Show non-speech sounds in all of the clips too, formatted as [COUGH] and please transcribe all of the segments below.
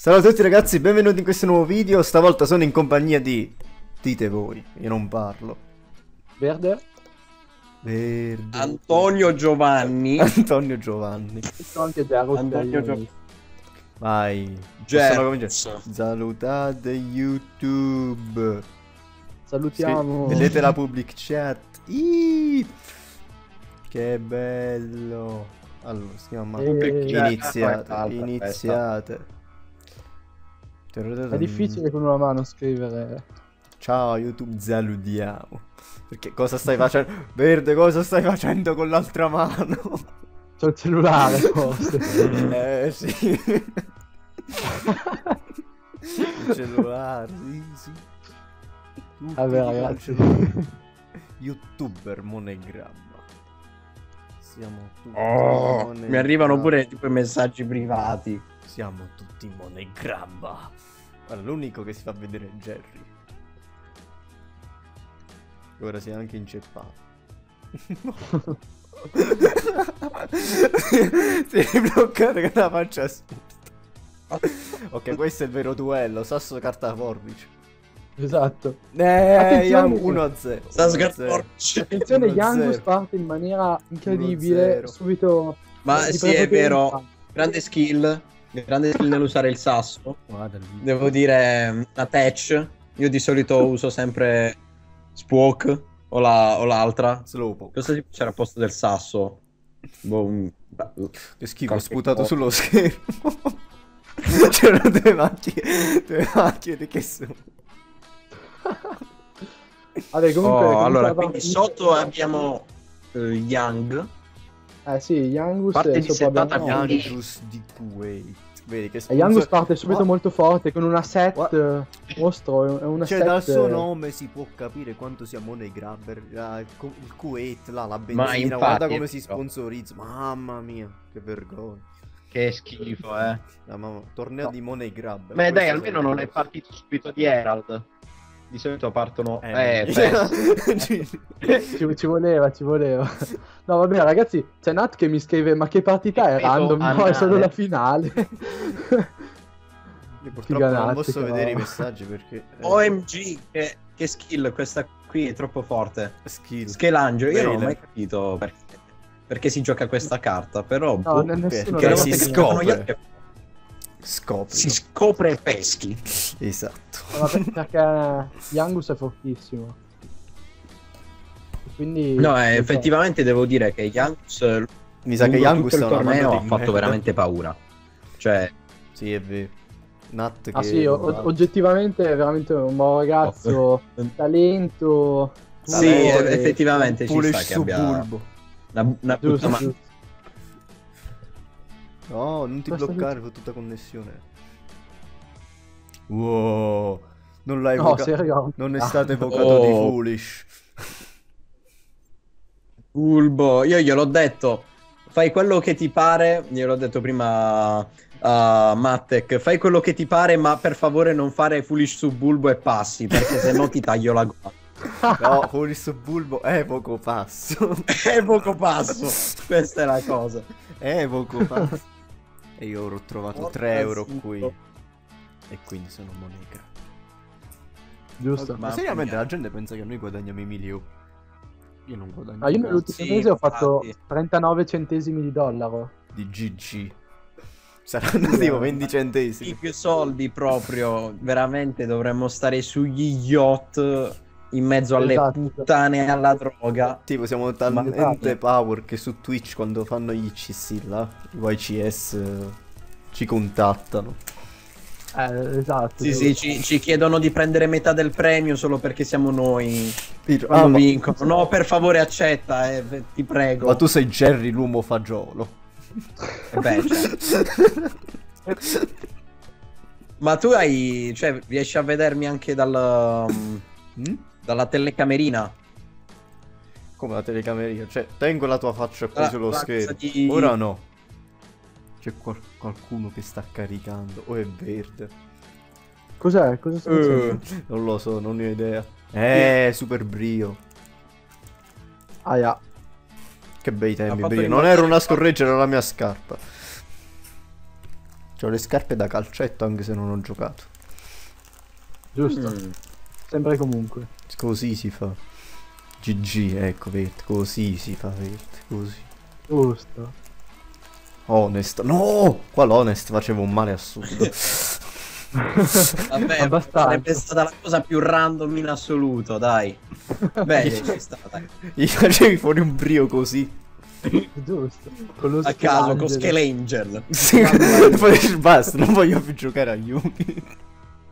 Ciao a tutti ragazzi, benvenuti in questo nuovo video. Stavolta sono in compagnia di... Dite voi, io non parlo. Verde? Verde. Antonio Giovanni. [LAUGHS] Antonio Giovanni. Antonio Giovanni. Vai. Cominciare? Salutate YouTube. Salutiamo. Sì, Vedete la public chat. Ih, che bello. Allora, si chiama... Eh, Iniziate, iniziate. È difficile con una mano scrivere. Ciao YouTube, salutiamo. Perché cosa stai facendo? Verde, cosa stai facendo con l'altra mano? C'ho il cellulare [LAUGHS] forse. eh sì. il cellulare, sì, sì. Tutti Vabbè ragazzi. cellulare. Youtuber monogramma. Siamo tutti Oh, monogramma. mi arrivano pure tipo i messaggi privati. Siamo tutti monogramma. Guarda, l'unico che si fa vedere è Jerry. Ora si è anche inceppato. [LAUGHS] si è bloccato con la faccia assurda. Ok, [LAUGHS] questo è il vero duello. Sasso carta forbice. Esatto. Eh, Attenzione. 1-0. Sta 1-0. sgarporci. Attenzione, 1-0. Youngus parte in maniera incredibile. 1-0. Subito. Ma sì, è vero. Grande skill. Grande skill nell'usare il sasso. Guarda. Devo dire, una touch. Io di solito [LAUGHS] uso sempre Spook o, la- o l'altra. Slowpoke. Cosa si- c'era a posto del sasso? Boh, un- Che schifo, ho sputato cosa. sullo schermo. [LAUGHS] C'erano due macchie. Due macchie di che sono. [LAUGHS] Vabbè, comunque. Oh, comunque allora, la quindi sotto abbiamo eh, Young. Eh sì, Youngus Parte di sopra 70 abbiamo- minuti. Youngus di Kuwait. Vedi che E sponsor... Youngus parte subito Gua- molto forte con una set Gua- eh, mostro, è una Cioè, set dal suo eh, nome si può capire quanto sia money grabber. Ah, il, Ku- il Kuwait, là, la Ma benzina. infatti, guarda come si sponsorizza. Mamma mia, che vergogna. Che schifo, eh. Ah, mamma, torneo No. di money grabber. Beh, dai, almeno non è partito subito di Herald. Di solito partono. Eh, Eh, beh. [LAUGHS] Ci- Ci, [LAUGHS] ci voleva, ci voleva. No, va bene, ragazzi. C'è Nat che mi scrive: Ma che partita è random? No, è solo la finale. Io purtroppo non posso vedere i messaggi perché... eh, OMG, che, che skill questa qui è troppo forte. Skill. Schelangelo, io non ho mai capito perché, perché si gioca questa carta, però No, boh, ne- nessuno perché si scopre. Scopri. si scopre e peschi. Esatto. Perché Youngus è fortissimo. E Quindi. No, eh, effettivamente devo dire che Youngus eh, Mi sa che è il torneo ha fatto veramente paura. Cioè, Sì, è vero. Nat Ah sì, o- oggettivamente è veramente un buon ragazzo, [LAUGHS] talento. sì, eh, effettivamente ci Pure sta che abbia Bulbo. una, una Giusto, brutta ma-. No, non ti Basta bloccare con tutta connessione. Wow. Non l'hai No, evoca- serio. Non è Ah. stato evocato di Oh. foolish. Bulbo, io gliel'ho detto, fai quello che ti pare, gliel'ho detto prima a Mattek, fai quello che ti pare, ma per favore non fare foolish su Bulbo e passi, perché [LAUGHS] se no ti taglio la gola. No, foolish su Bulbo evoco passo. [LAUGHS] È poco passo, [LAUGHS] questa è la cosa. evoco passo. E io ho trovato Porca 3 euro zitto. qui. E quindi sono monega. Giusto. Ma Mamma seriamente mia. la gente pensa che noi guadagniamo i milioni. Io non guadagno Ah, io nell'ultimo Sì, mese ho fatto infatti. 39 centesimi di dollaro. di GG. Saranno tipo 20 centesimi. I soldi proprio, veramente dovremmo stare sugli yacht in mezzo alle Esatto. puttane e alla droga. Tipo siamo talmente esatto. power che su Twitch quando fanno gli ICC là, i YCS ci contattano. Eh, esatto. Sì, sì, ci, ci chiedono di prendere metà del premio solo perché siamo noi. "Ah, ma, vincono. No, per favore accetta, eh, ti prego. ma tu sei Jerry l'uomo fagiolo. Eh beh, cioè. Ma tu hai, cioè, riesci a vedermi anche dal, Mm? Dalla telecamerina? Come la telecamerina? Cioè, tengo la tua faccia qui Ah, sullo schermo. di- Ora no. C'è qual- qualcuno che sta caricando. O è verde. Cos'è? Cosa sta? Eh, Non lo so, non ne ho idea. Eh, super brio. Ah, Che bei tempi, brio. Non era una scorreggia, era la mia scarpa. Ho le scarpe da calcetto anche se non ho giocato. Giusto. Mm. Sempre comunque. Così si fa. GG, ecco, vedi, così si fa, vedi, così. Giusto. Honest. No! Qua l'honest faceva un male assurdo. [LAUGHS] Vabbè, Abbastanza. sarebbe stata la cosa più random in assoluto, dai. Beh, ci sta, dai. Gli facevi fuori un brio così. Giusto. Con lo A caso, con. Scalangel. Sì, [LAUGHS] basta, non voglio più giocare a Yumi.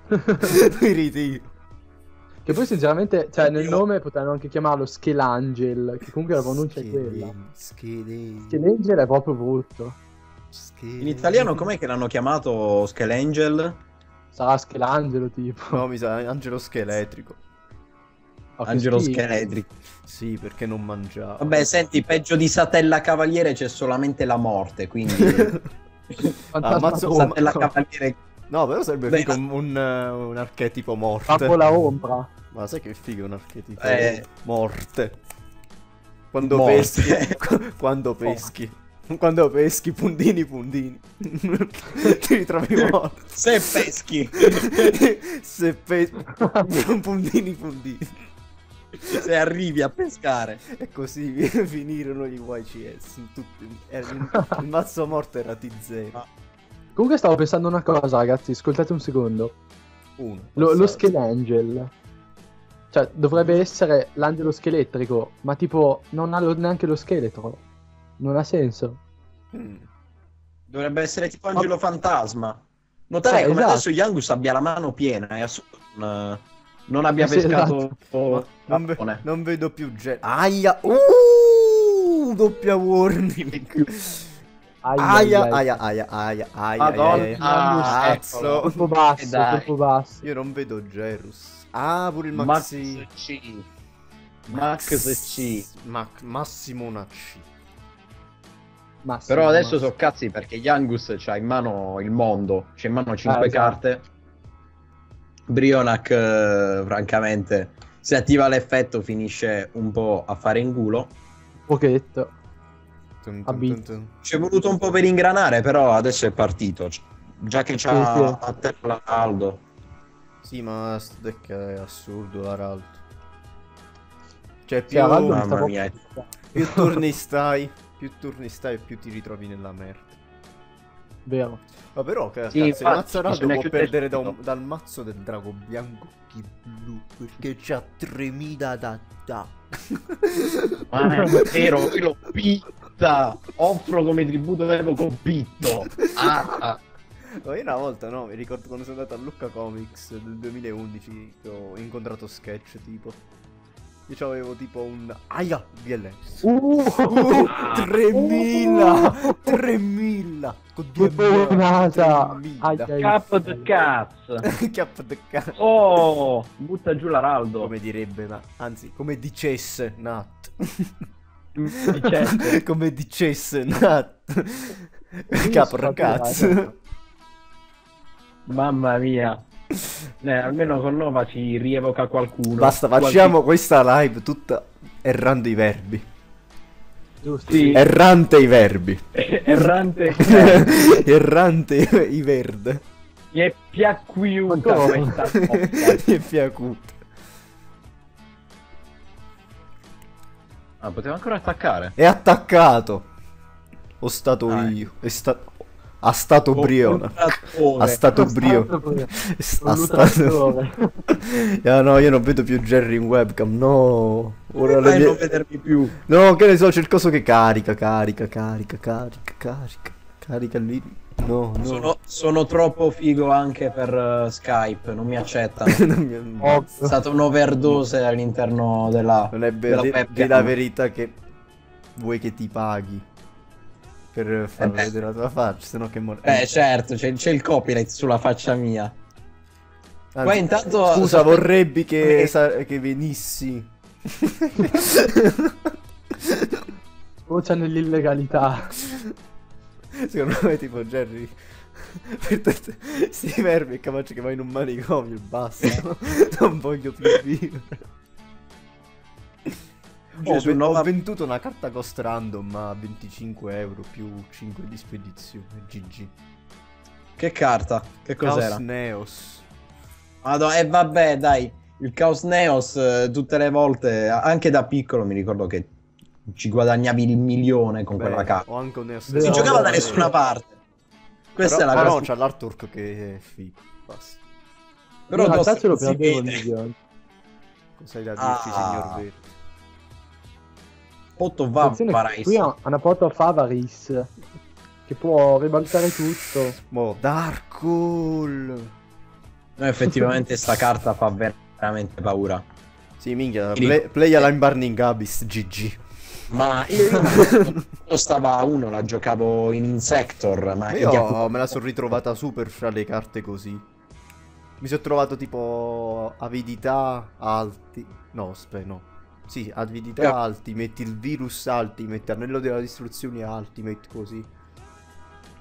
[LAUGHS] Mi ritiro. Che poi sinceramente, cioè nel nome potevano anche chiamarlo Schelangel, che comunque la pronuncia è quella. Schelangel è proprio brutto. In italiano com'è che l'hanno chiamato Scalangel? Sarà Schelangelo tipo. No, mi sa Angelo Scheletrico. Che Angelo schifo. Scheletri. Sì, perché non mangiava. Vabbè, senti, peggio di Satella Cavaliere c'è solamente la morte, quindi... [LAUGHS] Ammazzo-. Satella Cavaliere... No, però sarebbe Beh, figo ma- un, un, eh, un archetipo morte. Capo la ombra. Ma sai che figo un archetipo Eh. morte. Quando Morte. peschi. qu- [LAUGHS] quando peschi. Quando peschi, puntini, puntini. [LAUGHS] Ti ritrovi morto. Se peschi, Se peschi, [LAUGHS] puntini, puntini. se arrivi a pescare. E così finirono gli YCS. in tutti- il, il mazzo morto era T0. Comunque stavo pensando una cosa, ragazzi, ascoltate un secondo. Uno. Lo, lo passato. Schelangel. Cioè, dovrebbe essere l'angelo scheletrico, ma tipo non ha lo- neanche lo scheletro. Non ha senso. Mm. Dovrebbe essere tipo Angelo Fantasma. Notare Eh, come esatto. adesso Yangus abbia la mano piena, è assurdo. Non, non abbia [LAUGHS] Sì, pescato... Ma non, ve- non vedo più gente. Aia! Uh! Doppia warning. Aia, aia, aia, aia, aia, Madonna. aia, Ah, Cazzo. eccolo. Troppo basso, troppo basso. Io non vedo Jerus. Ah, pure il Max Maxi. C. Max C. Ma- Massimo una C. Massimo, Però adesso massimo. so cazzi perché Yangus c'ha in mano il mondo, c'ha in mano 5 Ah, esatto. carte. Brionac, eh, francamente, se attiva l'effetto finisce un po' a fare in culo. Pochetto. Tum, tum, tum, tum. Ci è voluto un po' per ingranare, però adesso è partito. Già che c'ha Sì, sì. a terra Aldo. Sì, ma sto deck è assurdo l'Araldo. Cioè, più, Cioè, Araldo mi mamma mia. più turni stai, più turni stai e più ti ritrovi nella merda. Vero. Ma però, che Sì, cazzo, il mazzo Araldo può perdere da un- dal mazzo del drago bianco chi blu, perché c'ha 3000 d'attacco. Ma è vero, io l'ho pitta. Offro come tributo vero con pitto. Ah, ah. No, io una volta, no, mi ricordo quando sono andato a Lucca Comics del 2011 che ho incontrato Sketch, tipo. Io avevo tipo un... Aia, BLS. Uh, Uh, 3000! 3000! Con due che buonata. 3000. Ai, ai. Cap the cazzo. [LAUGHS] Cap the cat. Oh, butta giù l'Araldo. Come direbbe, ma anzi, come dicesse Nat. [LAUGHS] Dicesse. [LAUGHS] come dicesse Nat. Cap ragazzo. Mamma mia. Eh, almeno con Nova ci rievoca qualcuno. Basta, facciamo questa live tutta errando i verbi. Giusto. Sì. Errante i verbi. Qualche... [LAUGHS] Errante. Errante i [LAUGHS] verde. Mi è piaciuta questa cosa. Mi è piaciuto. Ah, poteva ancora attaccare. È attaccato. Ho stato Ah, io. È sta... Ha stato Briona. Ha stato Brio. [LAUGHS] È sta- Un stato... lutratore. [LAUGHS] Ah, no, io non vedo più Jerry in webcam. No. Ora le mie- non vedermi più. No, che ne so, c'è il coso che carica, carica, carica, carica, carica. Carica lì. No, no. Sono, sono troppo figo anche per eh, Skype, non mi accettano. [LAUGHS] non, mi... Oh, È stata un'overdose all'interno della... non è della vero. Di, la verità che vuoi che ti paghi per far Eh vedere la tua faccia, sennò che mor- Eh certo, c'è, c'è il copyright sulla faccia mia. Anzi, Poi intanto... Scusa, vorrebbe che, sa- che venissi. [LAUGHS] [LAUGHS] Sfocia nell'illegalità. [LAUGHS] Secondo me, tipo, Jerry. per te- Si fermi è capace che vai in un manicomio e basta. [LAUGHS] non voglio più vivere. Ho, ho nuova- venduto una carta cost random a 25 euro più 5 di spedizione. GG. Che carta? Che cos'era? Chaos Neos. Madonna, e vabbè, dai. Il Chaos Neos eh, tutte le volte, anche da piccolo mi ricordo che ci guadagnavi il milione con quella Beh, carta. O anche un Neos. Si giocava da nessuna parte. Questa Però, è la però cosa. c'ha l'artwork che è figo. Basta. Però in realtà ce perdevo il vede. milione. Cos'hai da Ah. dirci, signor Verde? Otto Attenzione, Vampires. qui ha una porta Favaris che può ribaltare tutto. Mo, Darkul. No, effettivamente sta carta fa veramente paura. Sì, minchia, play, play a Line Burning Abyss, GG. Ma io, io stava a uno, la giocavo in Insector. Ma Io Yaku- me la sono ritrovata super fra le carte così. Mi sono trovato tipo avidità alti. No, aspetta, no. Sì, avidità Eh. alti, metti il virus alti, metti anello della distruzione alti, metti così.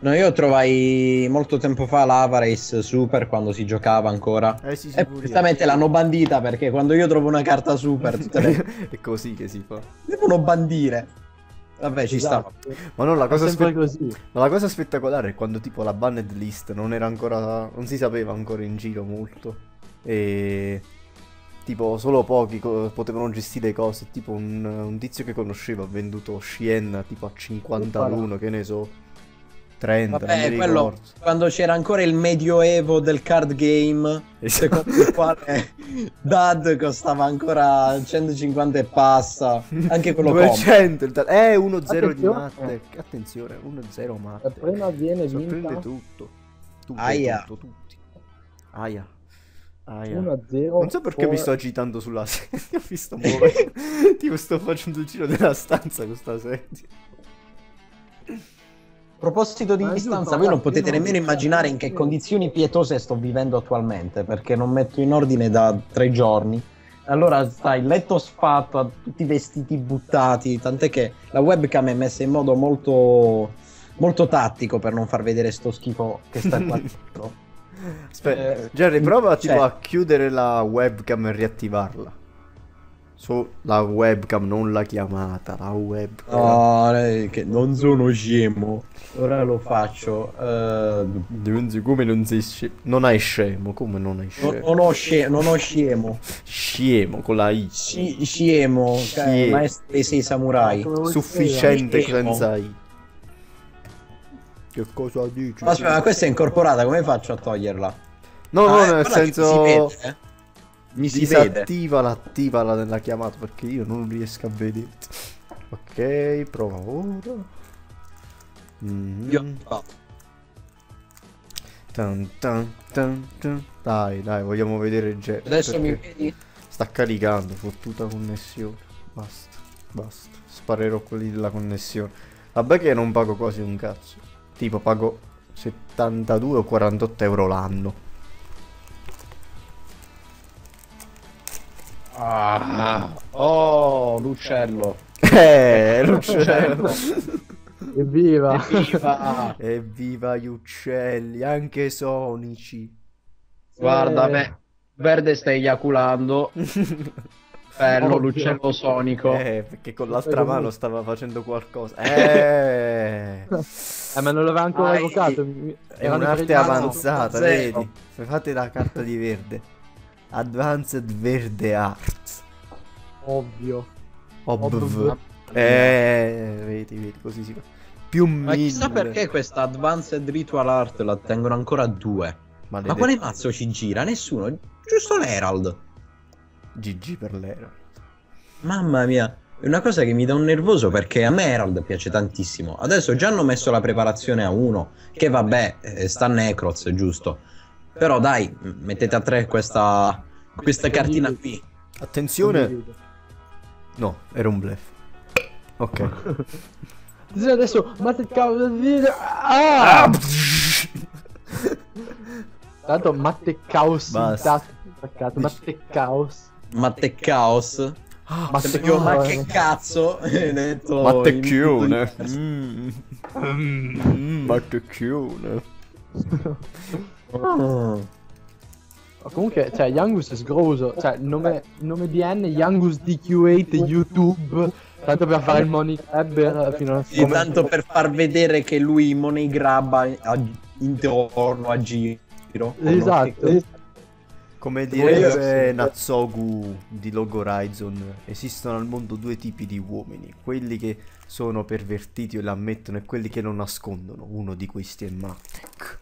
No, io trovai molto tempo fa l'Avarice Super quando si giocava ancora. Eh sì, sì, E pure io. giustamente l'hanno bandita perché quando io trovo una carta super, tutte le [LAUGHS] È così che si fa. devono bandire. Vabbè, ci stava. Esatto. Ma no, la cosa, spe- così. ma la cosa spettacolare è quando tipo la banned list non era ancora. non si sapeva ancora in giro molto. E. Tipo, solo pochi co- potevano gestire le cose. Tipo, un, un tizio che conoscevo ha venduto Scienna tipo a 50 Oppala. l'uno, che ne so. 30, non Vabbè, mi quello quando c'era ancora il medioevo del card game, Esatto. secondo il quale Dad costava ancora 150 e passa. Anche quello combo. 200 il ta- Eh, 1-0 di Attenzione. Matte. Attenzione, 1-0 Matte. La prima viene Sorprende vinta tutto. Tutto, Aia. tutto, tutti. Aia. Aia. 1-0. Non so perché mi for- sto agitando sulla [LAUGHS] sedia. mi sto [LAUGHS] muovendo. tipo, sto facendo il giro della stanza con sta sedia. A proposito di distanza, voi non potete nemmeno immaginare in che condizioni pietose sto vivendo attualmente, perché non metto in ordine da tre giorni. Allora sta il letto sfatto, tutti i vestiti buttati, tant'è che la webcam è messa in modo molto, molto tattico per non far vedere sto schifo che sta qua [LAUGHS] dentro. Aspetta, Eh, Jerry, prova tipo cioè- a chiudere la webcam e riattivarla. Su la webcam, non la chiamata, la webcam. No, eh, che non sono scemo. Ora lo faccio. Non- Come non sei scemo? Non hai scemo, come non hai non, scemo? non ho sce- non ho scemo. Scemo con la I. Sci- scemo, cioè, Scemo. maestro dei sei samurai. Sufficiente Scemo. senza I. Che cosa dici? Ma aspetta, ma questa è incorporata, come faccio a toglierla? No, Ah, no, eh, nel senso... Si vede, eh. Mi si l'attiva la nella chiamata perché io non riesco a vedere. Ok, prova ora. Mhm. Io- ah, Tan, tan, tan, tan. Dai, dai, vogliamo vedere Jet. Adesso mi vedi? Sta caricando, fottuta connessione. Basta, basta. Sparerò quelli della connessione. Vabbè che non pago quasi un cazzo. Tipo, pago 72 o 48 euro l'anno. Ah, oh, l'uccello. [LAUGHS] Eh, l'uccello. [LAUGHS] Evviva! Evviva! Evviva gli uccelli, anche sonici. Guarda, Eh. me. Verde sta eiaculando. [LAUGHS] Bello, l'uccello sonico. Eh, perché con l'altra mano stava facendo qualcosa. Eh, Eh, ma non l'aveva ancora evocato. è un'arte avanzata, vedi? Fate la carta di verde. Advanced Verde Art. Ovvio. Obv. Obv. Eh, vedi, vedi, così si fa. Più Ma chissà mille. perché questa Advanced Ritual Art la tengono ancora a due. Ma Maledetto. quale mazzo ci gira? Nessuno. Giusto l'Herald. GG per l'era. Mamma mia. È una cosa che mi dà un nervoso perché a me Herald piace tantissimo. Adesso già hanno messo la preparazione a uno. Che vabbè, eh, sta Necroz, giusto. Però dai, mettete a tre questa, questa cartina qui. Attenzione. No, era un bluff. Ok. Adesso Matte Caos. Ah! Tanto Matte Caos. Attaccato. Matte Caos. Matte Chaos. Ah, Matte Sembra io, ma Caos. che cazzo? [LAUGHS] Detto Mattecchione. Mm. Mm, Mattecchione. [LAUGHS] Ah. Comunque, cioè, Youngus è sgroso. Cioè, il nome, nome BN Youngus DQ8 YouTube. Tanto per fare il money grabber fino alla Sì, tanto per far vedere che lui money grabba a- intorno a giro. Esatto. Come direbbe Natsogu di Log Horizon, esistono al mondo due tipi di uomini, quelli che sono pervertiti e lo ammettono e quelli che lo nascondono. Uno di questi è Matek,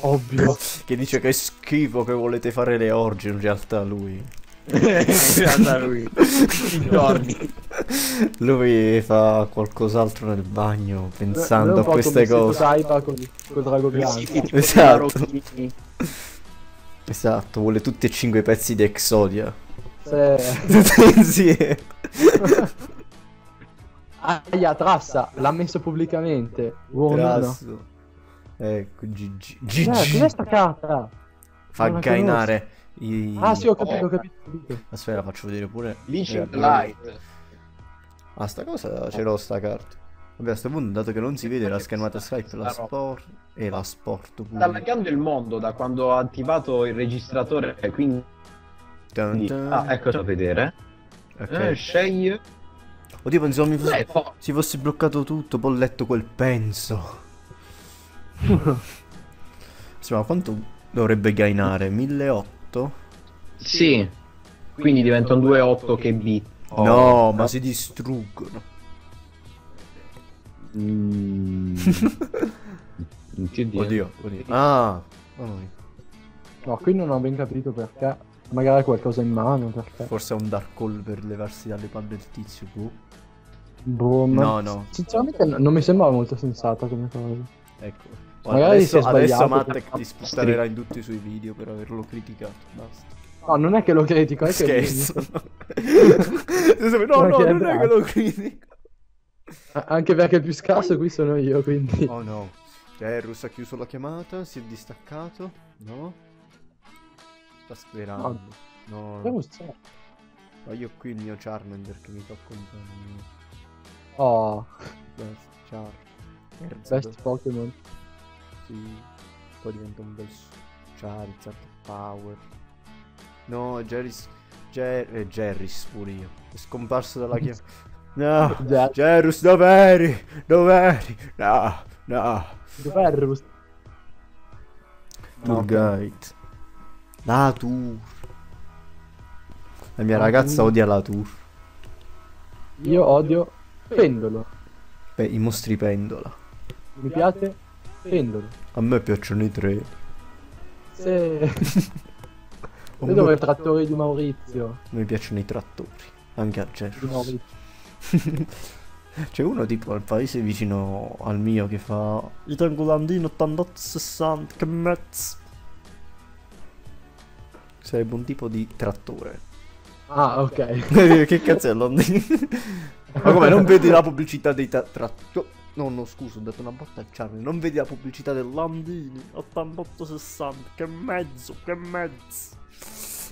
Ovvio. [LAUGHS] che dice che è schifo che volete fare le orge, in realtà lui... [LAUGHS] In realtà lui [LAUGHS] giorni. Lui fa qualcos'altro nel bagno pensando a queste cose. Saiba con col drago bianco. Esatto. Esatto, vuole tutti e cinque i pezzi di Exodia. Tutti insieme. Aia, Trassa, l'ha messo pubblicamente. No. Grasso. Ecco, GG. Eh, cos'è GG. sta carta? Fa gainare i... Ah sì, ho capito, ho capito. ho capito. Aspetta, faccio vedere pure. Eh, Light. Ah, sta cosa ce l'ho sta carta. Vabbè, a sto punto, dato che non si vede la schermata Skype, la sport e la sport Sta pure. laggando il mondo da quando ho attivato il registratore. Quindi. Dun dun. Ah, ecco da vedere. Ok. Eh, scegli. Oddio, pensavo mi fosse... Eh, po- si fosse bloccato tutto, poi ho letto quel penso. [LAUGHS] Sì, ma quanto dovrebbe gainare? 1008? Sì. Quindi diventano 2,8 che bit. no, ma si distruggono. Mm. [LAUGHS] Oddio, oddio. Ah, mia. No, qui non ho ben capito perché. Magari ha qualcosa in mano perché. Forse è un dark hole per levarsi dalle palle del tizio. boh. Boh, ma No, no. Sinceramente non mi sembra molto sensata come cosa. Ecco. Magari si adesso è adesso per- ti sputterà in tutti i suoi video per averlo criticato. Basta. No, non è che lo critico, è che. Scherzo. [LAUGHS] no, no, non è che lo critico. Anche perché il più scarso qui sono io, quindi. Oh no. Jerus ha chiuso la chiamata, si è distaccato. No? Sta sperando. No, no. se- Ma io qui il mio Charmander che mi fa compagnia. Oh, Best Char. best Pokémon. Sì. Poi diventa un bel Charizard Power. No, Jerris. Jer- eh, Jerris pure io. È scomparso dalla chiamata. [LAUGHS] No. Già, Jerus, dov'eri? Dov'eri? No, no. dov'è il Rus? Tour guide. La tour. La mia La ragazza tour. odia la tour. Io odio Pendolo. Beh, i mostri pendola. Mi piace Pendolo. A me piacciono i treni. Se... A [LAUGHS] Vedo me- il trattore di Maurizio. mi piacciono i trattori. Anche a. Maurizio. [LAUGHS] C'è uno tipo al paese vicino al mio che fa Io tengo Landino 88-60, che mezzo Sarebbe un tipo di trattore Ah, ok. [LAUGHS] Che cazzo è Landino? Ma come non vedi la pubblicità dei tra- trattori? No, no, scusa, ho detto una botta al charme Non vedi la pubblicità del Landini 88-60, che mezzo, che mezzo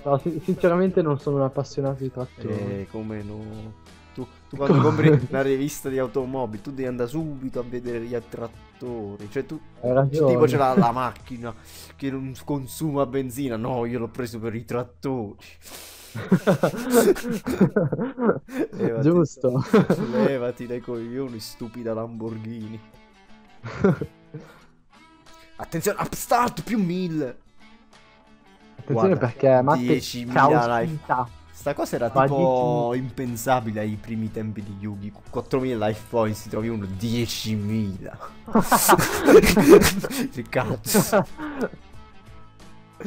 No, sin- sinceramente non sono un appassionato di trattori. Eh, come no tu, tu quando compri una rivista di automobili, tu devi andare subito a vedere gli attrattori. Cioè, tu ragione. tipo c'è la, la macchina che non consuma benzina. No, io l'ho preso per i trattori. Levati- [LAUGHS] Giusto. Levati dai coglioni, stupida Lamborghini. Attenzione, upstart più 1000. Attenzione Guarda, perché Matte 10.000 caos live. quinta. Sta cosa era Va tipo impensabile ai primi tempi di Yugi. Con 4.000 life points ti trovi uno 10.000. [LAUGHS] che cazzo. [LAUGHS]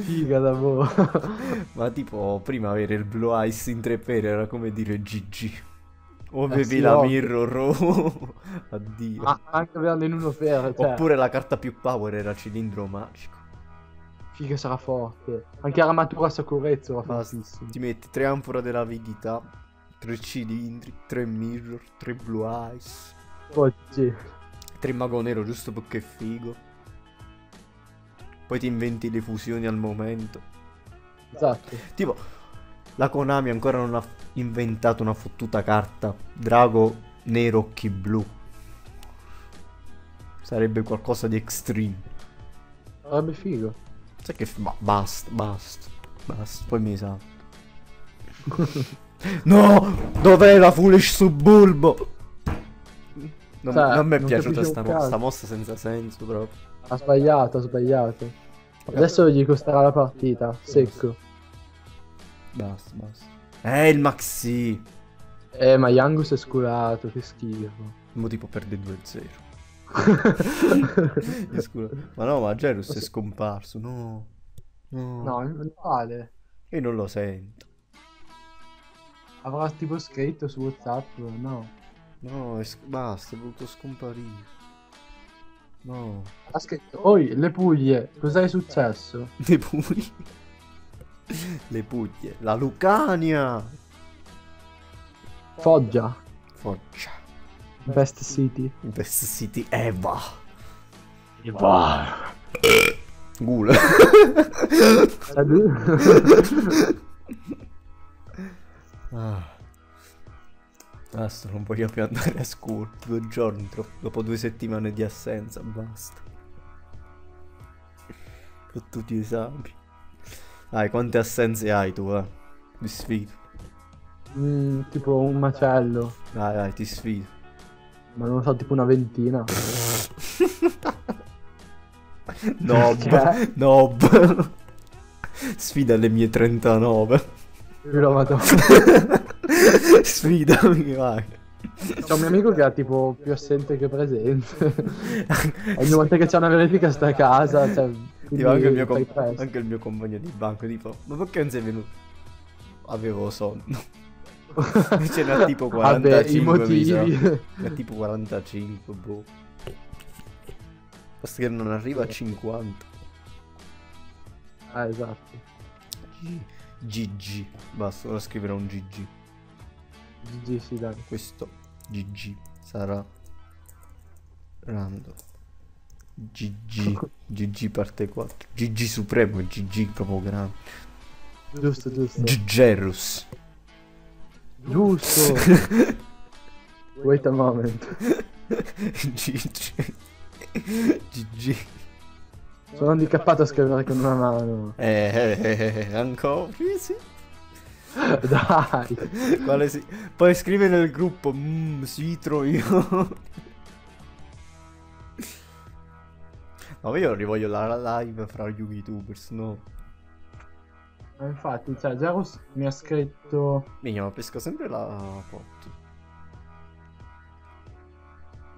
Figa da boh. [LAUGHS] Ma tipo, prima avere il Blue Ice in 3 per era come dire GG. O Eh avevi sì, la ovvio. mirror o... [LAUGHS] Addio. Ah, anche averne in uno per, cioè, Oppure la carta più power era cilindro magico. figa sarà forte. Anche l'armatura era Basta, fortissima. ti metti 3 ampora dell'avidità, 3 cilindri, 3 mirror, 3 Blue Eyes, Poi sì. 3 mago nero giusto perché è figo. Poi ti inventi le fusioni al momento. Esatto. Tipo, la Konami ancora non ha inventato una fottuta carta. Drago nero occhi blu. Sarebbe qualcosa di extreme. Sarebbe figo. Sai che... f- ma basta, basta, basta. Poi mi sa. [LAUGHS] No! Dov'è la Foolish Subulbo? Non, Cioè, non mi è non piaciuta sta, un mo- cazzo. sta mossa senza senso proprio. Ha sbagliato, ha sbagliato. Adesso gli costerà la partita, secco. Basta, basta. Eh, il Maxi. Eh, ma Yangus è scurato, che schifo. Mo tipo perde 2-0. Mi scusa. Ma no, ma Gerus è scomparso. No. No. no, non vale. Io non lo sento. Avrà tipo scritto su WhatsApp, no. No, basta, è voluto scomparire. No. Ha scritto, oi, le Puglie, cos'è successo? [LAUGHS] Le Puglie. Le Puglie. La Lucania. Foggia, Foggia. Best City. Best City Eva. Va. Gula. [LAUGHS] Basta, non voglio più andare a scuola. Due giorni, dopo due settimane di assenza, basta. Con tutti gli esami. Dai, quante assenze hai tu, eh? Ti sfido. Mm, tipo un macello, Dai, dai, ti sfido. ma non lo so, tipo una ventina. Nob. Che? Nob. Sfida le mie 39. Io lo vado. Sfidami, vai. C'è un mio amico che ha tipo più assente che presente. [LAUGHS] Ogni volta che c'è una verifica sta a casa. Cioè, Tipo, anche, il mio com- anche il mio compagno di banco, tipo, ma perché non sei venuto? Avevo sonno. [LAUGHS] Ce n'ha tipo 45, Vabbè, i mi. Ne ha tipo 45, boh. Basta che non arriva a 50. Ah, esatto. GG. Basta, ora scriverò un GG. GG, sì, dai. Questo GG sarà random. GG. GG parte 4. GG supremo, GG proprio grande. Giusto, giusto. Gerus. Giusto. [LAUGHS] Wait a moment. GG. GG. Sono handicappato a scrivere con una mano. Eh, eh, eh, ancora? Sì. [LAUGHS] Dai. Quale si... Poi scrive nel gruppo, mmm, sì, io. Ma io rivoglio la live fra gli youtubers, no? Ma infatti, cioè, Jarus mi ha scritto... Minchia, ma pesca sempre la pot.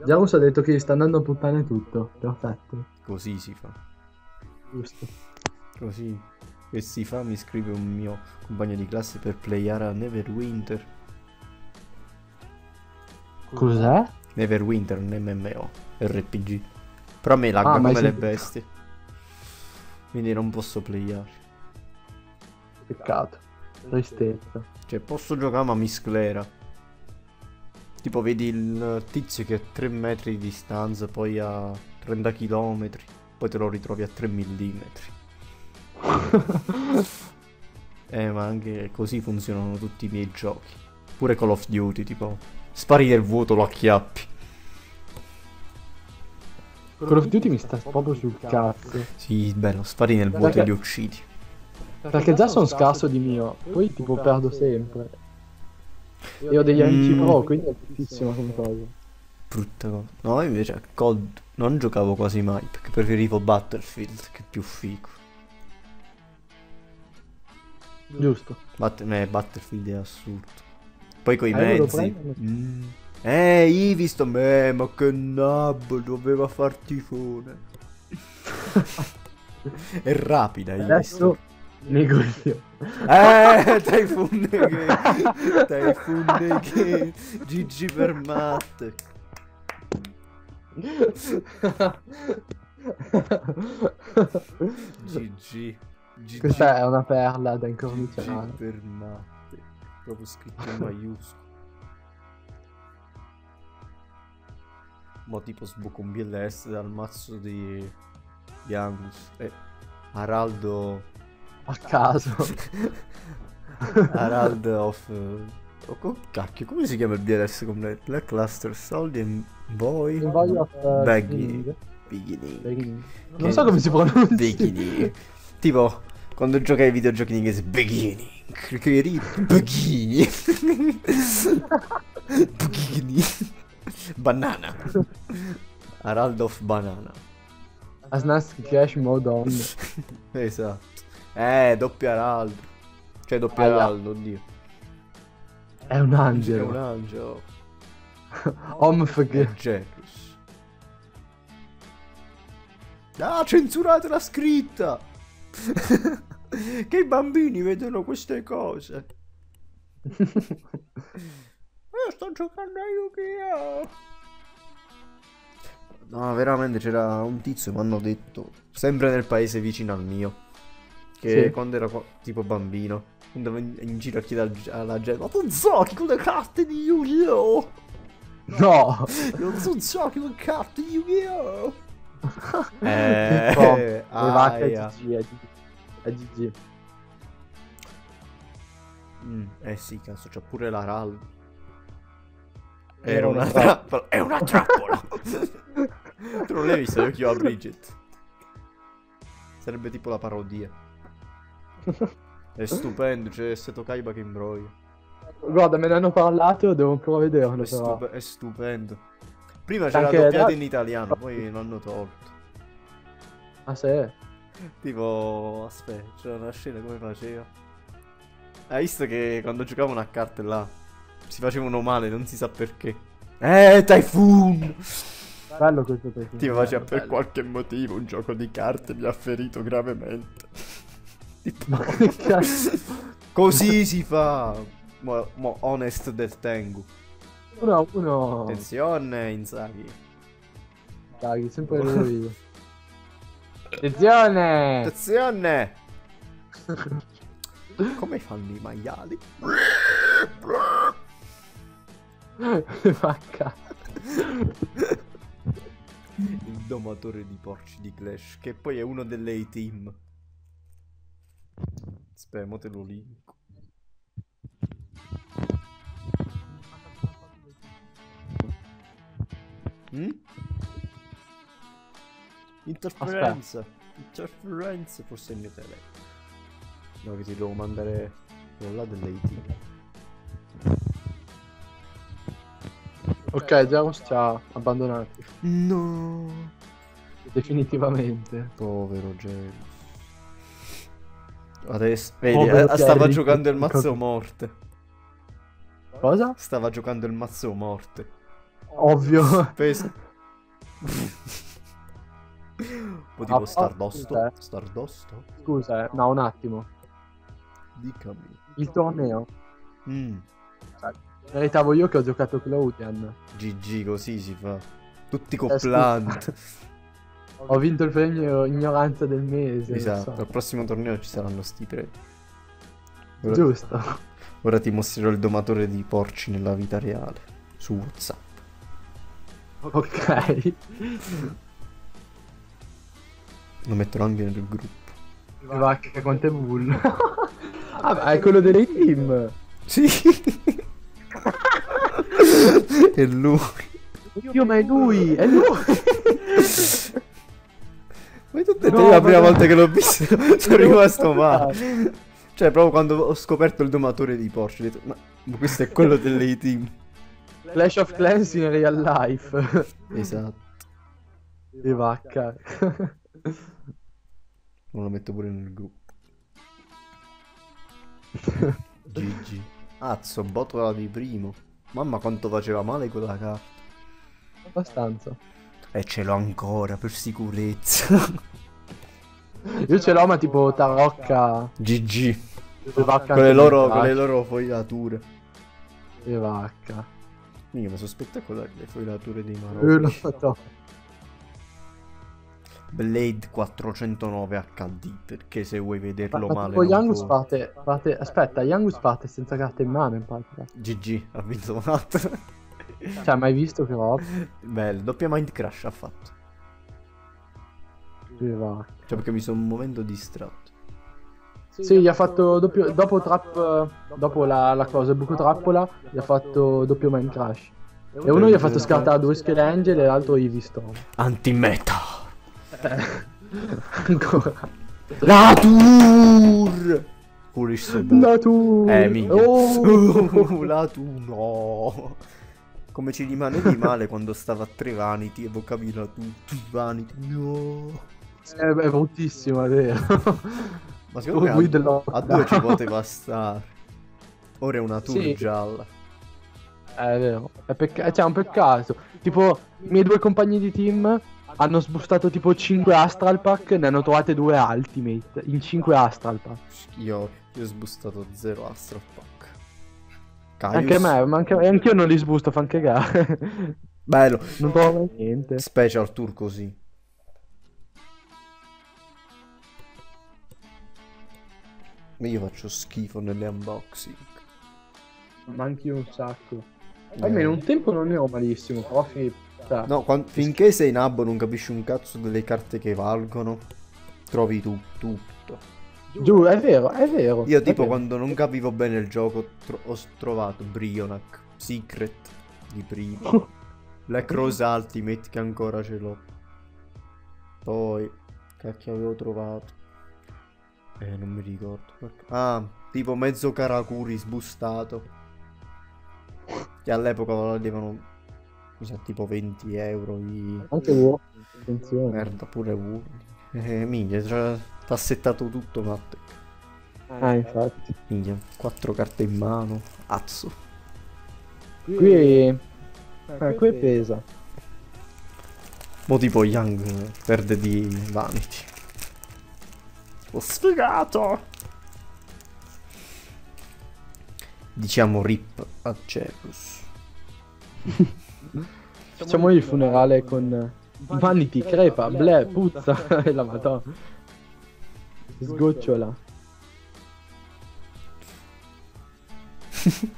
Jarus ha detto che gli sta andando a puttane tutto. Perfetto. Così si fa. Giusto. Così. Che si fa, mi scrive un mio compagno di classe per playare a Neverwinter. Cos'è? Neverwinter, un MMO, RPG. Però a me lagga Ah, come le sentito- bestie. Quindi non posso playare. Peccato. Tristezza. Cioè, posso giocare ma mi sclera. Tipo, vedi il tizio che è a 3 metri di distanza, poi a 30 km, poi te lo ritrovi a 3 mm. [LAUGHS] Eh, ma anche così funzionano tutti i miei giochi. Pure Call of Duty, tipo, spari nel vuoto, lo acchiappi. Call of Duty mi sta proprio sul cazzo. Sì, bello, spari nel vuoto Perché- e li uccidi. Perché già sono scarso di mio. Poi tipo perdo sempre. E ho degli amici Mm. pro, quindi è bruttissima come cosa. Brutta cosa. No, invece a COD non giocavo quasi mai, perché preferivo Battlefield, che è più figo. Giusto. Batt- eh, Battlefield è assurdo. Poi coi Ah, mezzi. Mm. Eh, hai visto me, ma che nabbo, doveva far tifone. è rapida, Adesso negozio. Eh, Typhoon che... Typhoon che... GG per Matt. GG. GG. Questa è una perla da incorniciare. per Matt. Proprio scritto in maiuscolo. Mo tipo sbuco un BLS dal mazzo di, di Angus. Eh, Araldo. A caso. [LAUGHS] Arald of. Oh, cacchio, come si chiama il BLS completo? Black Cluster Soldi e Boy. Non voglio uh, Baggy. Beginning. Non so come si pronuncia. Beginning. tipo, quando giochi ai videogiochi in inglese, beginning. Che eri beginning. [LAUGHS] beginning. Banana. Araldo of Banana. Asnaschi Cash Mode On. [LAUGHS] esatto. Eh, doppio Araldo. Cioè, doppio. Araldo, oddio. È un È angelo. un angelo. [LAUGHS] Omfg. È. Ah, censurate la scritta! [LAUGHS] che i bambini vedono queste cose. Io [LAUGHS] sto giocando a Yu-Gi-Oh! No, veramente c'era un tizio, mi hanno detto, sempre nel paese vicino al mio, che Sì. quando era tipo bambino, andava in, in giro a chiedere al- alla gente, ma tu giochi con le carte di Yu-Gi-Oh! No! [LAUGHS] Non tu giochi con carte di Yu-Gi-Oh! Eh, Eh, le vacche aia. è GG, è GG. Mm, eh sì, cazzo, c'ha pure la RAL. Era una trappola. È una trappola! [LAUGHS] tu non l'hai vista Yokio a Bridget? Sarebbe tipo la parodia. [LAUGHS] È stupendo, c'è Seto Kaiba che imbroglio. Guarda, me ne hanno parlato, devo ancora vederlo È, stupe- è stupendo. Prima c'era Anche doppiato da- in italiano, poi l'hanno tolto. Ah, sì? Tipo, aspetta, c'era una scena come faceva. Hai visto che quando giocavano a carte là si facevano male, non si sa perché. Eh, Typhoon! Bello questo perché. Tipo faceva per Bello. qualche motivo un gioco di carte mi ha ferito gravemente. Ma che cazzo? così [LAUGHS] si fa. Mo, mo honest del Tengu. Uno, uno. Attenzione, Inzaghi. Dai, sempre [LAUGHS] lui. Attenzione! Attenzione! [LAUGHS] Come fanno i maiali? Vacca. Il domatore di porci di Clash, che poi è uno delle A-Team. Aspetta, mo te lo linko. Mm? Interferenza. Interferenza, forse il mio telefono. No, che ti devo mandare delle A-Team. Ok, Jaros ci ha abbandonati. No. Definitivamente. Povero James. Adesso, vedi, Povero eh, stava Jerry. giocando il mazzo morte. Cosa? Stava giocando il mazzo morte. Ovvio. [LAUGHS] Pesa. O tipo Ah, Stardosto. scusa, eh. Stardosto? Scusa, eh. No, un attimo. Dicami. Il torneo. Mm, Meritavo io che ho giocato Claudian. GG, così si fa. Tutti Eh, coplant. [LAUGHS] Ho vinto il premio ignoranza del mese. esatto, so. al prossimo torneo ci saranno sti premi. Ora, Giusto. ora ti mostrerò il domatore di porci nella vita reale. Su WhatsApp. Ok. Lo metterò anche nel gruppo. Vacca con te bull. ah, ma è quello delle team. Sì. [LAUGHS] è lui. Io, ma è lui, è lui. Ma tutte e No, la prima volta che l'ho visto [LAUGHS] [LAUGHS] sono rimasto male. Cioè, proprio quando ho scoperto il domatore di Porsche, ho detto, ma, ma questo è quello delle [LAUGHS] team. Clash of Clans in real life. Esatto. Di vacca. Non lo metto pure nel gruppo. GG. Azzo, botola di primo. Mamma quanto faceva male quella carta. Abbastanza. E ce l'ho ancora per sicurezza. Io ce l'ho, ma tipo tarocca. GG. Di Con le loro, con le loro fogliature. Di vacca. Mica, ma sospetta quella le fogliature dei Eh, lo marocchi. so. Blade 409 HD, perché se vuoi vederlo Ma male puoi. parte, parte... Aspetta, Youngus parte senza carte in mano in pratica. GG, ha vinto un altro. Cioè, mai visto che roba? Bello, doppia Mind Crash ha fatto. Di vacca. Cioè, perché mi sono un momento distratto. Sì, gli ha fatto doppio... Dopo trap... Dopo la, la cosa, il buco trappola, gli ha fatto doppio mind crash. E uno gli ha fatto scartare due Scale Angel e l'altro Eevee Storm. Antimeta. [LAUGHS] Ancora. La Tour! Foolish Subban. La tu! Eh, minchia. Oh! [LAUGHS] la tu no. Come ci rimane di male quando stava a tre vanity e vocabila tutti vanity. No. È, è bruttissimo, è vero. Ma [LAUGHS] secondo me a, a due ci poteva stare. Ora è una tour Sì. gialla. È vero. È pecca- cioè, è un peccato. Tipo, i miei due compagni di team hanno sbustato tipo 5 Astral Pack, ne hanno trovate due Ultimate. In 5 Astral Pack. Io, io ho sbustato zero Astro Pack. Anche Caius, me, ma anche, anche io non li sbusto, fan cagare. Bello. non trovo mai niente. Special tour così. Ma io faccio schifo nelle unboxing. Ma anche io un sacco. Eh. Almeno un tempo non ero malissimo, però fi- cioè, No, quan- finché sei nabbo non capisci un cazzo delle carte che valgono. Trovi tu, tutto. Giù, è vero, è vero. Io tipo vero. quando non capivo bene il gioco ho, tro- ho trovato Brionac, Secret di prima, [LAUGHS] Black Rose Ultimate che ancora ce l'ho. Poi, cacchio avevo trovato. Eh, non mi ricordo. perché- Ah, tipo mezzo Karakuri sbustato. Che all'epoca valevano, mi sa, tipo 20 euro i... Anche War, attenzione. Merda, pure Wurm. Eh, minchia, cioè, t'ha settato tutto, Matte. Ah, infatti. Minchia, quattro carte in mano. Azzo. Qui, eh, qui pesa. Mo tipo Young perde di Vanity. Ho sfigato! Diciamo rip a Cerus. [LAUGHS] Facciamo il funerale con Vanity, crepa, ble, puzza [LAUGHS] e la madonna. Sgocciola.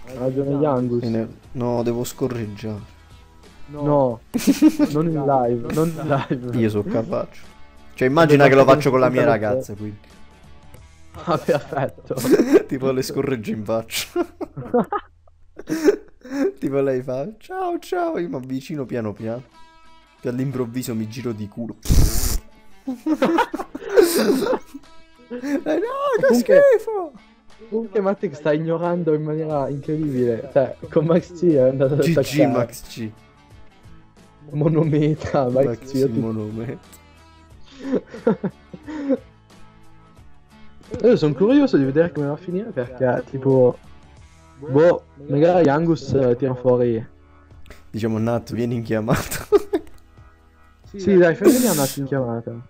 Ha [LAUGHS] ragione Yangus. Bene, No, devo scorreggiare. No, [LAUGHS] non in live, non in live. Io sono capace. Cioè, immagina che lo faccio con la mia ragazza, quindi. Ah, perfetto. [LAUGHS] tipo le scorreggio in faccia. tipo lei fa ciao ciao, io mi avvicino piano piano. E all'improvviso mi giro di culo. Eh, no, che Comunque- schifo! Comunque Matic sta ignorando in maniera incredibile. Cioè, con Max C è andato ad GG attaccare. Max C. Monometa, Max, Max C. Io ti- monome. Io sono curioso di vedere come va a finire perché, tipo, boh, magari Angus tira fuori. Diciamo Nat, vieni in chiamata. Sì, dai, fammi un attimo in chiamata.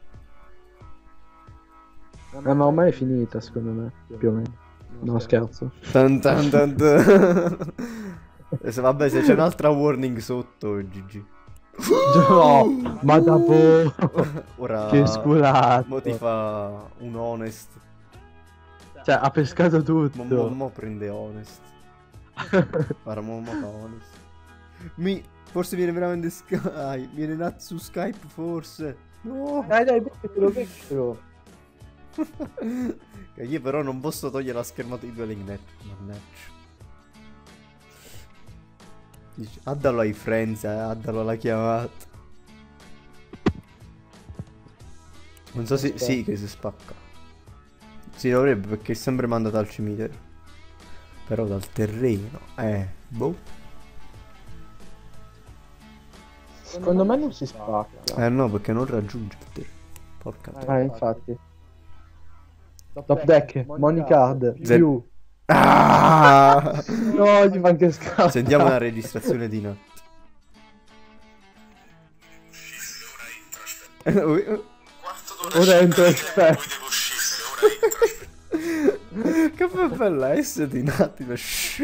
Eh, ma ormai è finita, secondo me, più o meno. No, scherzo. Tan tan tan tan. [LAUGHS] Se- Vabbè, se c'è un'altra warning sotto, GG. [LAUGHS] No, ma da boh. [LAUGHS] Ora Che sculato. Mo ti fa un honest. Cioè, ha pescato Mo, tutto. mo- mo prende honest. Guarda, mo, mo fa honest. Mi... Forse viene veramente Sky. Viene su Skype, forse. No. Dai, dai, beccatelo, beccatelo. [LAUGHS] Che Io però non posso togliere la schermata di Dwelling Net. Mannaggia. Dice, addalo ai friends, eh, addalo alla chiamata. Non so se... Sì, che si spacca. Si dovrebbe perché è sempre mandata al cimitero. Però dal terreno. Eh, boh. Secondo me non si spacca. Eh no, perché non raggiunge il terreno. Porca. Ah, infatti. Top deck, money card, Ze- più. Ah! [LAUGHS] No, gli fa anche scappa. Sentiamo la registrazione di eh. Ora entro esperto. che bella S di Nat. tipo, shh.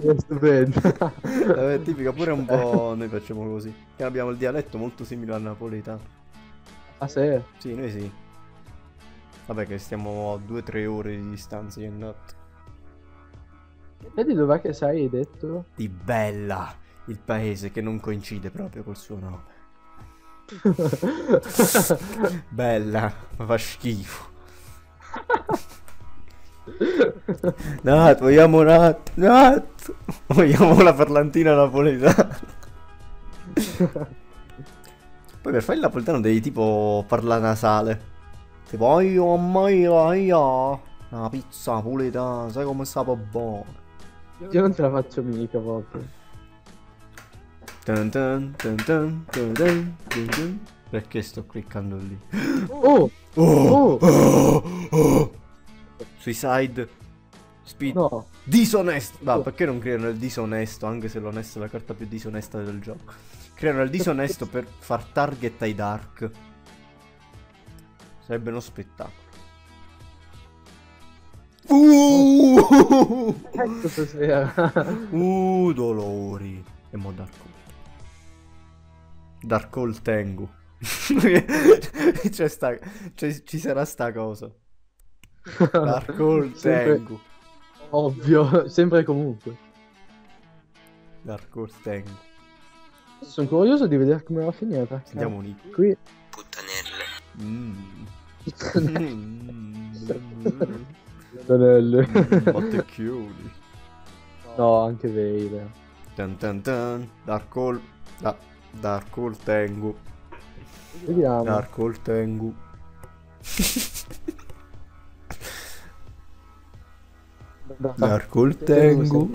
È stupendo. Vabbè, tipica pure un po' noi facciamo così. Che abbiamo il dialetto molto simile al napoletano. Ah, sì? Sì, noi sì. Vabbè che stiamo a 2-3 ore di distanza io e Nat. Vedi dov'è che sei, hai detto? Di Bella, il paese che non coincide proprio col suo nome. [LAUGHS] Bella, ma fa schifo. Nat, vogliamo Nat, Nat. Vogliamo la parlantina napoletana. [LAUGHS] Poi per fare il napoletano devi tipo parlare nasale. Tipo, io, io, io. Una pizza napoletana, sai come sta buono. Io non te la faccio mica proprio. Dun dun dun. Perché sto cliccando lì? Oh! Oh! Oh! Oh! oh. Suicide. Speed. No! Disonesto. No, Oh. perché non creano il disonesto? Anche se l'onesto è la carta più disonesta del gioco. Creano il disonesto per far target ai dark. Sarebbe uno spettacolo. Uh! Stasera. [LAUGHS] Uh, dolori. E mo Dark Hole. Dark Hole Tengu. [LAUGHS] c'è sta, c'è- ci sarà sta cosa. Dark [LAUGHS] Hole Sempre- Tengu. Ovvio, sempre e comunque. Dark Hole Tengu. Sono curioso di vedere come va a finire. Sentiamo Nico. Qui. Mm. Puttanelle. Bottecchioni. no, anche Vader. Tan tan tan. Dark Hole. Da- Dark Hole Tengu. Vediamo. Dark Hole Tengu. Dark Hole Tengu.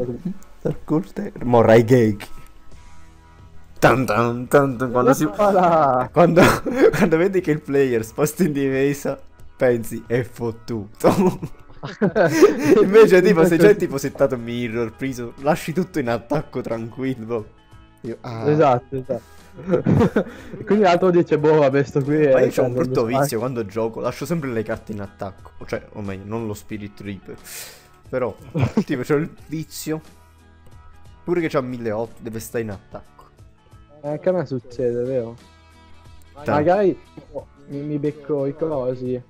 Dark Hole Tengu. Morai Geiki. Tan tan tan tan. Quando si... Quando, [LAUGHS] quando vedi che il player sposta in difesa, pensi è fottuto. [LAUGHS] Invece, tipo, se già è tipo settato mirror, preso, lasci tutto in attacco tranquillo. Io, ah. Esatto, esatto. E [LAUGHS] Quindi l'altro dice, boh, vabbè, sto qui. Ma io c'ho un prendo il brutto vizio quando gioco, lascio sempre le carte in attacco. Cioè, o meglio, non lo Spirit Reaper. Però, tipo, c'ho il vizio. Pure che c'ha 1008, deve stare in attacco. Spazio. Eh, a me succede, vero? Tanto. Magari tipo, mi, mi becco i cosi.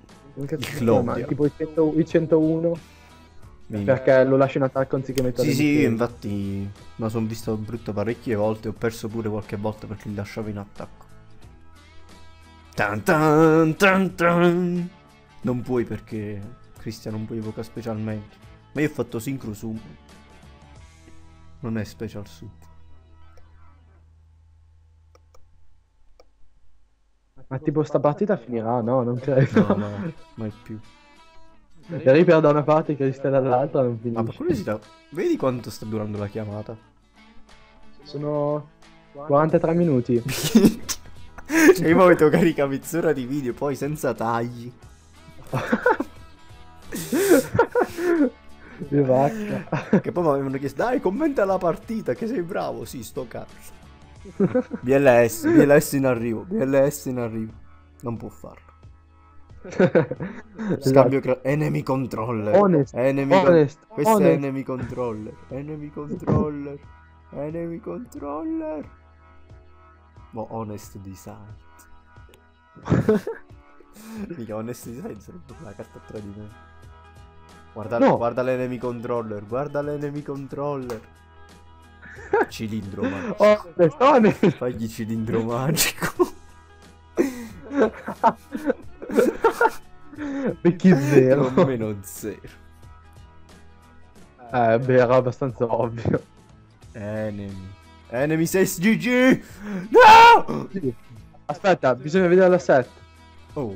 Clodia. Tipo i, 100 i 101. Mi- Perché lo lascio in attacco anziché mettere Sì, sì, io infatti ma sono visto brutto parecchie volte, ho perso pure qualche volta perché li lasciavo in attacco. Tan tan tan tan. Non puoi perché Cristian non puoi evocare specialmente. Ma io ho fatto sincro su. Non è special su. Ma tipo sta partita finirà? No, non credo. No, no, [LAUGHS] mai più. Reaper da una parte e Crystal dall'altra non Ma per finisce. curiosità, vedi quanto sta durando la chiamata? Sono 43 minuti. [LAUGHS] cioè, io mi avete carica mezz'ora di video, poi senza tagli. [LAUGHS] Che vacca. Che poi mi avevano chiesto, dai, commenta la partita, che sei bravo. Sì, sto cazzo. [LAUGHS] BLS, BLS in arrivo, BLS in arrivo. Non può farlo. [LAUGHS] Scambio cra- enemy controller. Honest, enemy con- honest, Questo è honest. enemy controller. Enemy controller. enemy controller. Mo honest design. [LAUGHS] Mica honest design sarebbe la carta a tradimento. Guarda, No. guarda l'enemy controller, guarda l'enemy controller. [LAUGHS] Cilindro magico. Honest, honest. Fagli cilindro magico. Becchi zero. Con meno zero. Eh, beh, era abbastanza ovvio. Enemy. Enemy 6 GG. No! Aspetta, bisogna vedere la set. Oh,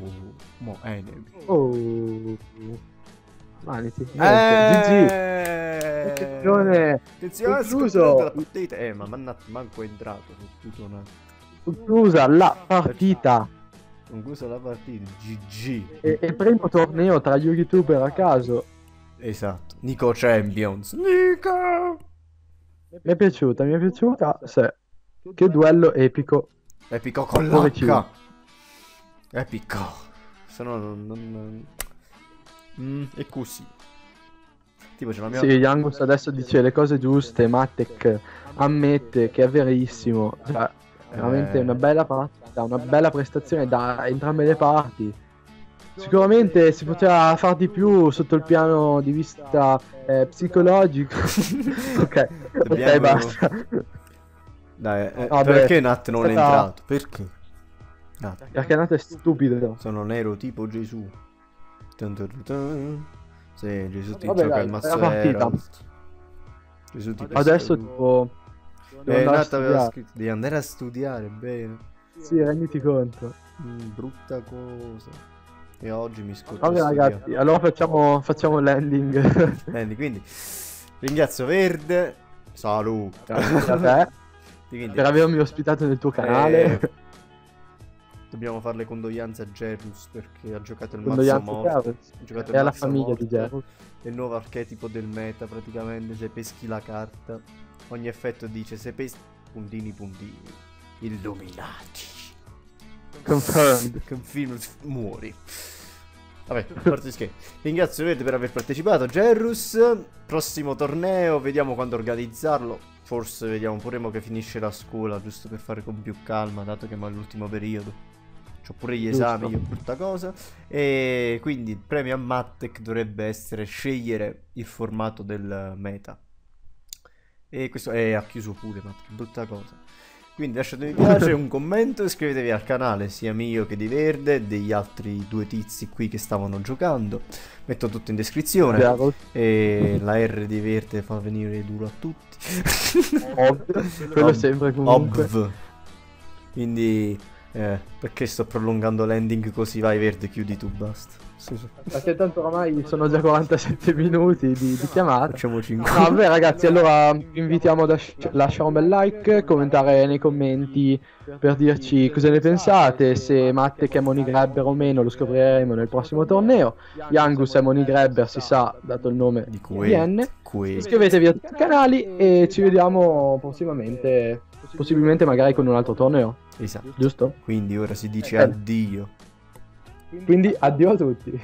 mo enemy. Oh. Vanity. Niente, GG. Eh, Attenzione. Attenzione, Concluso. la partita. Eh, ma mannat, manco è entrato. Concluso, un attimo. Conclusa la partita. Conclusa la partita. GG. E e il primo torneo tra gli youtuber a caso. Esatto. Nico Champions. Nico! Mi è piaciuta, mi è piaciuta. Sì. Che duello epico. Epico con l'H. Epico. Se no non... non... Mm, è così. Tipo c'è la mia... Sì, Youngus adesso dice le cose giuste. Matek ammette che è verissimo. Cioè, veramente Eh. una bella partita, una bella prestazione da entrambe le parti. Sicuramente si poteva far di più sotto il piano di vista eh, psicologico. [LAUGHS] ok, ok, Dobbiamo- basta. Dai, eh, Vabbè, perché Nat non è stata- entrato? Perché? Nat. Perché Nato è stupido. Sono nero tipo Gesù. Dun dun dun. Sì, Gesù ti Vabbè, gioca dai, il è mazzo la partita. Herald. Gesù ti Adesso tipo... devo Eh, andare a Nat aveva scritto devi andare a studiare, bene. Sì, renditi conto. Mm, brutta cosa. E oggi mi scoccio Vabbè ragazzi, allora facciamo, facciamo l'ending. Quindi, [LAUGHS] quindi ringrazio Verde. Saluta. Grazie a te. Per avermi ospitato nel tuo canale. Eh, dobbiamo fare le condoglianze a Gerus perché ha giocato il mazzo morto. Giocato il E alla famiglia morto. di Gerus. È il nuovo archetipo del meta praticamente, se peschi la carta, ogni effetto dice se peschi puntini puntini, illuminati. Confirmed. [LAUGHS] Confirm, muori. Vabbè, parte gli scherzi. Ringrazio Verde per aver partecipato, Gerus. Prossimo torneo, vediamo quando organizzarlo. Forse vediamo pure che finisce la scuola, giusto per fare con più calma, dato che è l'ultimo periodo. C'ho pure gli Giusto. esami, io brutta cosa. E quindi il premio a Mattec dovrebbe essere scegliere il formato del meta. E questo è ha chiuso pure, Mattec, brutta cosa. Quindi lasciate un mi [LAUGHS] piace, un commento, iscrivetevi al canale sia mio che di Verde e degli altri due tizi qui che stavano giocando. Metto tutto in descrizione. Gerus. E la R di Verde fa venire duro a tutti. Ovvio. [LAUGHS] Quello Ob- sempre comunque. Obv. Quindi, eh, perché sto prolungando l'ending così? Vai Verde, chiudi tu, basta. Sì, sì. Perché tanto oramai sono già 47 minuti di, di chiamata. Facciamo 5. No, vabbè ragazzi, allora vi invitiamo a lasci- lasciare un bel like, commentare nei commenti per dirci cosa ne pensate, se Matte che è Money Grabber o meno lo scopriremo nel prossimo torneo. Yangus è Money Grabber, si sa, dato il nome Di di Kuwait. N. Kuwait. Iscrivetevi a tutti i canali e ci vediamo prossimamente, possibilmente magari con un altro torneo, Esatto. giusto? Quindi ora si dice Eh. addio. Quindi addio a tutti.